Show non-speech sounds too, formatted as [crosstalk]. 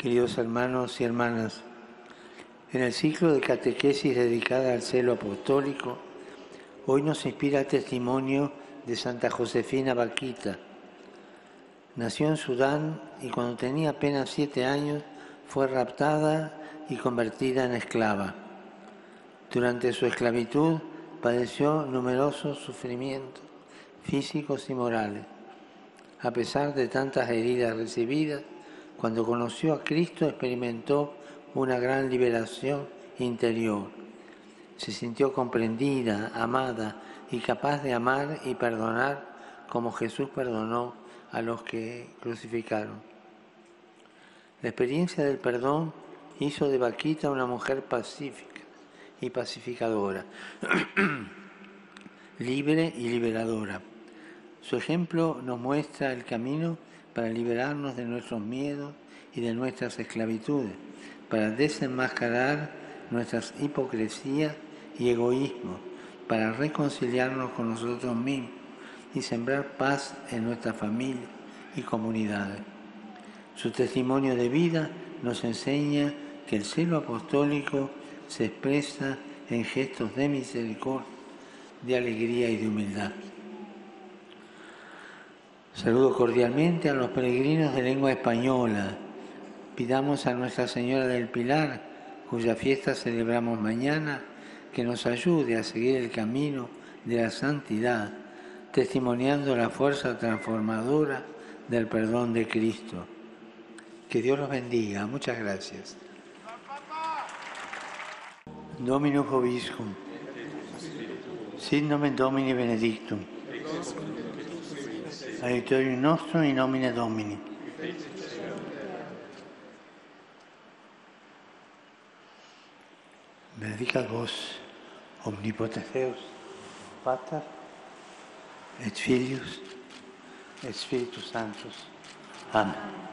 Queridos hermanos y hermanas, en el ciclo de catequesis dedicada al celo apostólico, hoy nos inspira el testimonio de Santa Josefina Vaquita. Nació en Sudán y cuando tenía apenas siete años fue raptada y convertida en esclava. Durante su esclavitud padeció numerosos sufrimientos físicos y morales. A pesar de tantas heridas recibidas, cuando conoció a Cristo experimentó una gran liberación interior. Se sintió comprendida, amada y capaz de amar y perdonar como Jesús perdonó a los que crucificaron. La experiencia del perdón hizo de Vaquita una mujer pacífica y pacificadora, [clears throat] libre y liberadora. Su ejemplo nos muestra el camino para liberarnos de nuestros miedos y de nuestras esclavitudes, para desenmascarar nuestras hipocresías y egoísmos, para reconciliarnos con nosotros mismos y sembrar paz en nuestra familia y comunidades. Su testimonio de vida nos enseña que el celo apostólico se expresa en gestos de misericordia, de alegría y de humildad. Saludo cordialmente a los peregrinos de lengua española. Pidamos a Nuestra Señora del Pilar, cuya fiesta celebramos mañana, que nos ayude a seguir el camino de la santidad, testimoniando la fuerza transformadora del perdón de Cristo. Que Dios los bendiga. Muchas gracias. Dominus Vobiscum. Sit nomen Domini benedictum. Aiutorium nostrum in nomine Domini. Benedicat vos, omnipotens Deus, Pater, et Filius, et Spiritus Sanctus. Amen.